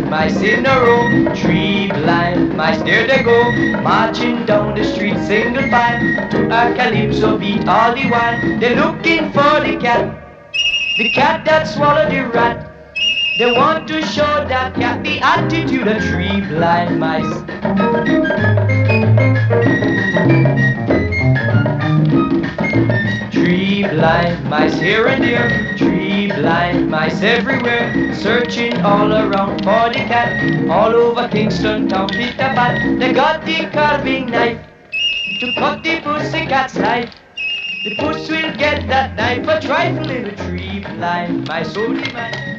blind mice in a row, three blind mice, there they go, marching down the street single file to a calypso beat all the while. They're looking for the cat, the cat that swallowed the rat. They want to show that cat the attitude of three blind mice. Tree blind mice here and there, blind mice everywhere, searching all around for the cat, all over Kingston town, a bat. They got the carving knife to cut the pussycat's life. The puss will get that knife, a trifle little tree blind mice, oh the man.